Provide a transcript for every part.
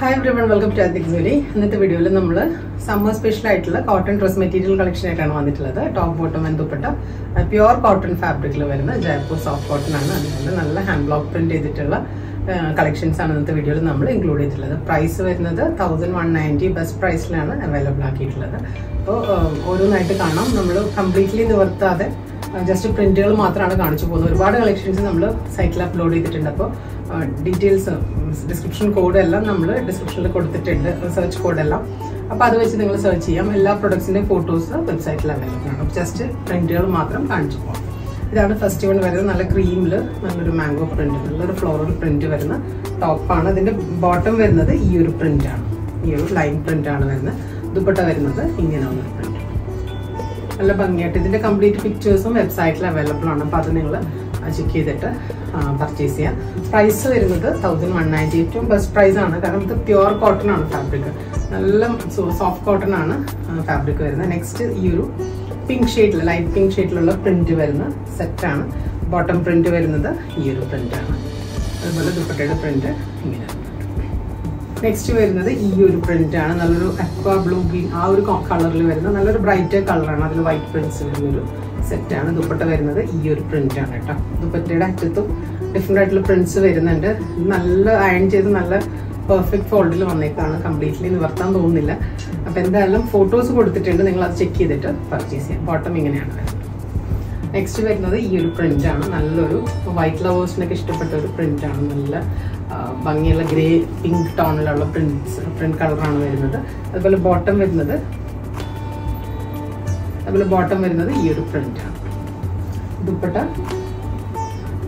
Hi every one welcome to അദിക് ജോലി ഇന്നത്തെ വീഡിയോയിൽ നമ്മൾ സമ്മർ സ്പെഷ്യൽ ആയിട്ടുള്ള കോട്ടൺ ഡ്രസ് മെറ്റീരിയൽ കളക്ഷൻ ആയിട്ടാണ് വന്നിട്ടുള്ളത്. Top bottom dupatta. Pure cotton ഫാബ്രിക്കിൽ വരുന്ന ജയ്പൂർ സോഫ്റ്റ് കോട്ടൺ ആണ്. അതുപോലെ നല്ല ഹാൻഡ് ബ്ലോക്ക് പ്രിന്റ് ചെയ്തിട്ടുള്ള കളക്ഷൻസ് ആണ് ഇന്നത്തെ വീഡിയോയിൽ നമ്മൾ ഇൻക്ലൂഡ് ചെയ്തിട്ടുള്ളത്. പ്രൈസ് വരുന്നത് തൗസൻഡ് വൺ നയന്റി ബെസ്റ്റ് പ്രൈസിലാണ് അവൈലബിൾ ആക്കിയിട്ടുള്ളത്. അപ്പോൾ ഓരോന്നായിട്ട് കാണാം. നമ്മൾ കംപ്ലീറ്റ്ലി നിവർത്താതെ ജസ്റ്റ് പ്രിന്റുകൾ മാത്രമാണ് കാണിച്ചു പോകുന്നത്. ഒരുപാട് കളക്ഷൻസ് നമ്മൾ സൈറ്റിൽ അപ്ലോഡ് ചെയ്തിട്ടുണ്ട്. അപ്പോൾ ഡീറ്റെയിൽസ് ഡിസ്ക്രിപ്ഷൻ കോഡ് എല്ലാം നമ്മൾ ഡിസ്ക്രിപ്ഷനിൽ കൊടുത്തിട്ടുണ്ട്. സെർച്ച് കോഡ് എല്ലാം. അപ്പോൾ അത് വെച്ച് നിങ്ങൾ സെർച്ച് ചെയ്യാം. എല്ലാ പ്രൊഡക്ട്സിന്റെയും ഫോട്ടോസ് വെബ്സൈറ്റിൽ അവൈലബിൾ ആണ്. ജസ്റ്റ് പ്രിന്റുകൾ മാത്രം കാണിച്ചു പോകാം. ഇതാണ് ഫസ്റ്റ് വൺ വരുന്നത്. നല്ല ക്രീമിൽ നല്ലൊരു മാംഗോ പ്രിന്റ് നല്ലൊരു ഫ്ലോറൽ പ്രിന്റ് വരുന്ന ടോപ്പാണ് അതിന്റെ ബോട്ടം വരുന്നത് ഈ ഒരു പ്രിന്റാണ് ഈ ഒരു ലൈൻ പ്രിന്റ് ആണ് വരുന്നത്. ദുപ്പട്ട വരുന്നത് ഇങ്ങനെയുള്ള പ്രിന്റ് നല്ല ഭംഗിയായിട്ട്. ഇതിന്റെ കംപ്ലീറ്റ് പിക്ചേഴ്സും വെബ്സൈറ്റിൽ അവൈലബിൾ ആണ്. അപ്പോൾ അത് നിങ്ങൾ ചെക്ക് ചെയ്തിട്ട് പർച്ചേസ് ചെയ്യാം. പ്രൈസ് വരുന്നത് തൗസൻഡ് വൺ നയന്റി ഏറ്റവും ബെസ്റ്റ് പ്രൈസ് ആണ്. കാരണം ഇത് പ്യുവർ കോട്ടൺ ആണ് ഫാബ്രിക് നല്ല സോഫ്റ്റ് കോട്ടൺ ആണ് ഫാബ്രിക് വരുന്നത്. നെക്സ്റ്റ് ഈ ഒരു പിങ്ക് ഷെയ്ഡിൽ ലൈറ്റ് പിങ്ക് ഷെയ്ഡിലുള്ള പ്രിന്റ് വരുന്ന സെറ്റാണ് ബോട്ടം പ്രിന്റ് വരുന്നത് ഈ ഒരു പ്രിന്റ് ആണ്. അതുപോലെ ദുപ്പട്ടയുടെ പ്രിന്റ് ഇങ്ങനെയാണ് നെക്സ്റ്റ് വരുന്നത് ഈ ഒരു പ്രിന്റ് ആണ്. നല്ലൊരു അക്വ ബ്ലൂ ഗ്രീൻ ആ ഒരു കളറിൽ വരുന്ന നല്ലൊരു ബ്രൈറ്റ് കളറാണ് അതിൽ വൈറ്റ് പ്രിന്റ്സ് വരുന്നൊരു സെറ്റാണ് ദുപ്പട്ട വരുന്നത് ഈ ഒരു പ്രിന്റ് ആണ് കേട്ടോ. ദുപ്പട്ടയുടെ അറ്റത്തും ഡിഫറെന്റ് ആയിട്ടുള്ള പ്രിന്റ്സ് വരുന്നുണ്ട്. നല്ല അയൺ ചെയ്ത് നല്ല പെർഫെക്റ്റ് ഫോൾഡിൽ വന്നേക്കാണ്. കംപ്ലീറ്റ്ലി നിവർത്താൻ തോന്നുന്നില്ല. അപ്പൊ എന്തായാലും ഫോട്ടോസ് കൊടുത്തിട്ടുണ്ട്. നിങ്ങൾ അത് ചെക്ക് ചെയ്തിട്ട് പർച്ചേസ് ചെയ്യാം. ബോട്ടം ഇങ്ങനെയാണ് നെക്സ്റ്റ് വരുന്നത് ഈ ഒരു പ്രിന്റ് ആണ്. നല്ലൊരു വൈറ്റ് ലവേഴ്സിനൊക്കെ ഇഷ്ടപ്പെട്ട ഒരു പ്രിന്റ് ആണ്. നല്ല ഭംഗിയുള്ള ഗ്രേ പിങ്ക് ടോണിലുള്ള പ്രിന്റ്സ് പ്രിന്റ് കളറാണ് വരുന്നത്. അതുപോലെ ബോട്ടം വരുന്നത്. അതുപോലെ ബോട്ടം വരുന്നത് ഈ ഒരു പ്രിന്റ് ആണ്. ദുപ്പട്ട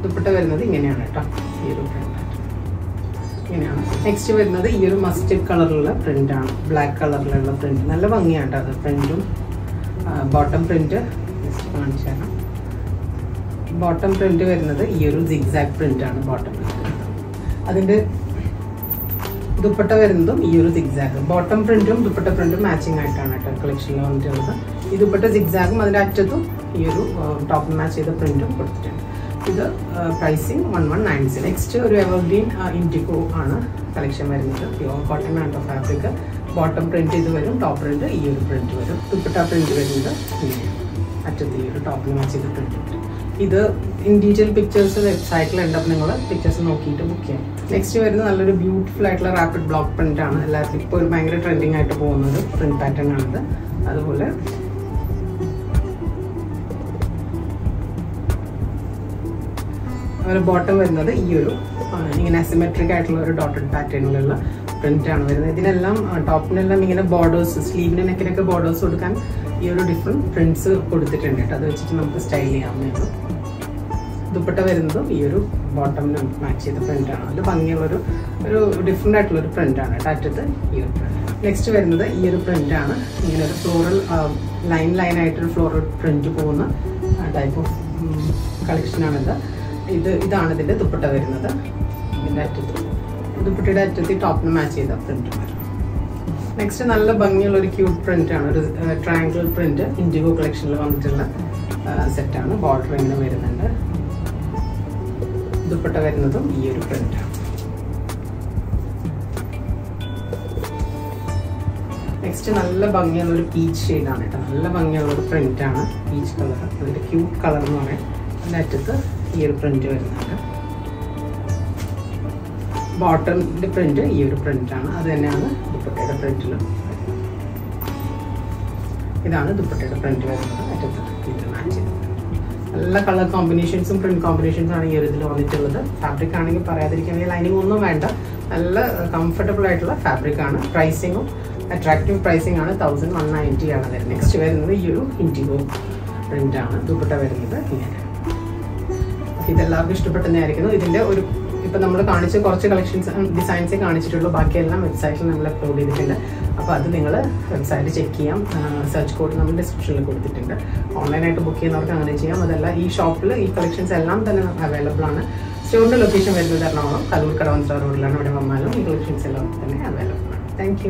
ദുപ്പട്ട വരുന്നത് ഇങ്ങനെയാണ് കേട്ടോ. ഈ ഒരു പ്രിന്റ് ഇങ്ങനെയാണ്. നെക്സ്റ്റ് വരുന്നത് ഈ ഒരു മസ്റ്റർഡ് കളറിലുള്ള പ്രിന്റ് ആണ്. ബ്ലാക്ക് കളറിലുള്ള പ്രിന്റ് നല്ല ഭംഗിയാണ് അത് പ്രിന്റും ബോട്ടം പ്രിന്റ് കാണിച്ചു തരാം ബോട്ടം പ്രിന്റ് വരുന്നത് ഈ ഒരു സിഗ്സാക്ട് പ്രിന്റ് ആണ് ബോട്ടം പ്രിന്റ് അതിന്റെ ദുപ്പട്ട വരുന്നതും ഈ ഒരു സിഗ്സാഗ് ബോട്ടം പ്രിന്റും ദുപ്പട്ട പ്രിന്റും മാച്ചിങ് ആയിട്ടാണ് കേട്ടോ കളക്ഷനിൽ വന്നിട്ടുള്ളത്. ഈ ദുപ്പട്ട സിഗ്സാഗും അതിന്റെ അറ്റത്തും ഈ ഒരു ടോപ്പ് മാച്ച് ചെയ്ത പ്രിന്റും കൊടുത്തിട്ടുണ്ട്. ഇത് പ്രൈസിങ് വൺ വൺ നയൻ സി നെക്സ്റ്റ് ഒരു എവർഗ്രീൻ ഇൻഡിഗോ ആണ് കളക്ഷൻ വരുന്നത്. പ്യുവർ കോട്ടൺ ആണ് ഫാബ്രിക് ബോട്ടം പ്രിന്റ് ഇത് വരും ടോപ്പ് പ്രിന്റ് ഈ ഒരു പ്രിന്റ് വരും. ദുപ്പട്ട പ്രിന്റ് വരുന്നത് അറ്റത്ത് ഈ ഒരു ടോപ്പിന് മാച്ച് ചെയ്ത പ്രിന്റ് ഇത് ഇൻ ഡീറ്റെയിൽ പിക്ചേഴ്സ് വെബ്സൈറ്റിലുണ്ട് അപ്പോൾ നിങ്ങൾ പിക്ചേഴ്സ് നോക്കിയിട്ട് ബുക്ക് ചെയ്യാം. നെക്സ്റ്റ് വരുന്നത് നല്ലൊരു ബ്യൂട്ടിഫുൾ ആയിട്ടുള്ള റാപ്പിഡ് ബ്ലോക്ക് പ്രിന്റ് ആണ്. എല്ലാവർക്കും ഇപ്പോൾ ഒരു ഭയങ്കര ട്രെൻഡിങ് ആയിട്ട് പോകുന്ന ഒരു പ്രിന്റ് പാറ്റേൺ ആണിത്. അതുപോലെ അതുപോലെ ബോട്ടം വരുന്നത് ഈ ഒരു ഇങ്ങനെ അസിമെട്രിക് ആയിട്ടുള്ള ഒരു ഡോട്ടഡ് പാറ്റേണിലുള്ള പ്രിന്റ് ആണ് വരുന്നത്. ഇതിനെല്ലാം ടോപ്പിനെല്ലാം ഇങ്ങനെ ബോർഡേഴ്സ് സ്ലീവിന് നെക്കിനൊക്കെ ബോർഡേഴ്സ് കൊടുക്കാൻ ഈ ഒരു ഡിഫറെന്റ് പ്രിന്റ്സ് കൊടുത്തിട്ടുണ്ട് കേട്ടോ. അത് വെച്ചിട്ട് നമുക്ക് സ്റ്റൈൽ ചെയ്യാവുന്നതാണ്. ദുപ്പട്ട വരുന്നതും ഈ ഒരു ബോട്ടമിന് മാച്ച് ചെയ്ത പ്രിന്റ് ആണ്. അതിൽ ഭംഗിയുള്ളൊരു ഒരു ഡിഫറെന്റ് ആയിട്ടുള്ള ഒരു പ്രിന്റ് ആണ് കേട്ടോ അറ്റത്ത് ഈ ഒരു പ്രിന്റ് നെക്സ്റ്റ് വരുന്നത് ഈ ഒരു പ്രിന്റ് ആണ്. ഇങ്ങനെ ഒരു ഫ്ലോറൽ ലൈൻ ആയിട്ടൊരു ഫ്ലോറൽ പ്രിന്റ് പോകുന്ന ടൈപ്പ് ഓഫ് കളക്ഷനാണിത് ഇത്. ഇതാണ് ഇതിന്റെ ദുപ്പട്ട വരുന്നത്. ഇതിന്റെ അറ്റത്ത്. ദുപ്പട്ടയുടെ അറ്റത്ത് ടോപ്പിന് മാച്ച് ചെയ്ത പ്രിന്റ് നെക്സ്റ്റ് നല്ല ഭംഗിയുള്ള ഒരു ക്യൂട്ട് പ്രിന്റ് ആണ്. ഒരു ട്രയാങ്കിൾ പ്രിന്റ് ഇൻഡിഗോ കളക്ഷനിൽ വന്നിട്ടുള്ള സെറ്റാണ് ബോർഡർ ഇങ്ങനെ വരുന്നുണ്ട്. ദുപ്പട്ട വരുന്നതും ഈ ഒരു പ്രിന്റാണ് നെക്സ്റ്റ് നല്ല ഭംഗിയുള്ള ഒരു പീച്ച് ഷെയ്ഡാണ് കേട്ടോ. നല്ല ഭംഗിയുള്ള ഒരു പ്രിന്റാണ് പീച്ച് കളർ അതിന്റെ ക്യൂട്ട് കളർ എന്ന് പറയാം. അതിന്റെ അറ്റത്ത് ഈ ഒരു പ്രിന്റ് വരുന്നുണ്ട്. ബോട്ടമിന്റെ പ്രിന്റ് ഈ ഒരു പ്രിന്റാണ് അത് തന്നെയാണ് ദുപ്പട്ടയുടെ പ്രിന്റിലും ഇതാണ് ദുപ്പട്ടയുടെ പ്രിന്റ് വരുന്നത്. അറ്റത്ത് മാച്ച് ചെയ്തത് നല്ല കളർ കോമ്പിനേഷൻസും പ്രിന്റ് കോമ്പിനേഷൻസും ആണ് ഈ ഒരു ഇതിൽ വന്നിട്ടുള്ളത്. ഫാബ്രിക് ആണെങ്കിൽ പറയാതിരിക്കുകയാണെങ്കിൽ ലൈനിങ് ഒന്നും വേണ്ട. നല്ല കംഫർട്ടബിൾ ആയിട്ടുള്ള ഫാബ്രിക് ആണ്. പ്രൈസിങ്ങും അട്രാക്റ്റീവ് പ്രൈസിംഗ് ആണ്. തൗസൻഡ് വൺ നയന്റി ആണ് വരുന്നത്. നെക്സ്റ്റ് വരുന്നത് ഈ ഒരു ഇൻഡിഗോ പ്രിന്റ് ആണ്. ദുപ്പട്ട വരുന്നത് ഇങ്ങനെ. ഇതെല്ലാവർക്കും ഇഷ്ടപ്പെട്ടെന്നായിരിക്കുന്നു ഇതിന്റെ ഒരു ഇപ്പൊ നമ്മൾ കാണിച്ച കുറച്ച് കളക്ഷൻസ് ഡിസൈൻസേ കാണിച്ചിട്ടുള്ളൂ. ബാക്കിയെല്ലാം വെബ്സൈറ്റിൽ നമ്മൾ അപ്ലോഡ് ചെയ്തിട്ടുണ്ട്. അപ്പോൾ അത് നിങ്ങൾ വെബ്സൈറ്റ് ചെക്ക് ചെയ്യാം. സെർച്ച് കോഡ് നമ്മൾ ഡിസ്ക്രിപ്ഷനിൽ കൊടുത്തിട്ടുണ്ട്. ഓൺലൈനായിട്ട് ബുക്ക് ചെയ്യുന്നവർക്ക് അങ്ങനെ ചെയ്യാം. അതല്ല ഈ ഷോപ്പിൽ ഈ കളക്ഷൻസ് എല്ലാം തന്നെ അവൈലബിൾ ആണ്. സ്റ്റോറിന്റെ ലൊക്കേഷൻ വരുന്നത് എറണാകുളം കലൂർ കടവന്ത്ര റോഡിലാണ് ഇവിടെ വന്നാലും ഈ കളക്ഷൻസ് എല്ലാം തന്നെ അവൈലബിൾ ആണ്. താങ്ക്